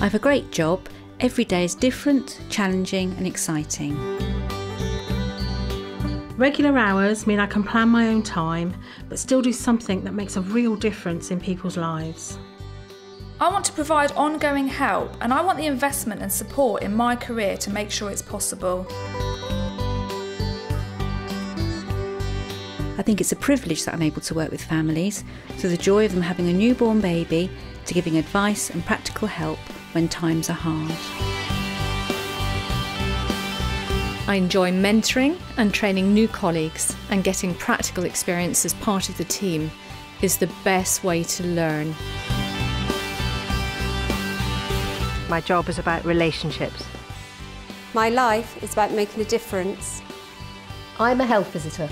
I have a great job. Every day is different, challenging, and exciting. Regular hours mean I can plan my own time, but still do something that makes a real difference in people's lives. I want to provide ongoing help and I want the investment and support in my career to make sure it's possible. I think it's a privilege that I'm able to work with families through the joy of them having a newborn baby to giving advice and practical help when times are hard. I enjoy mentoring and training new colleagues, and getting practical experience as part of the team is the best way to learn. My job is about relationships. My life is about making a difference. I'm a health visitor.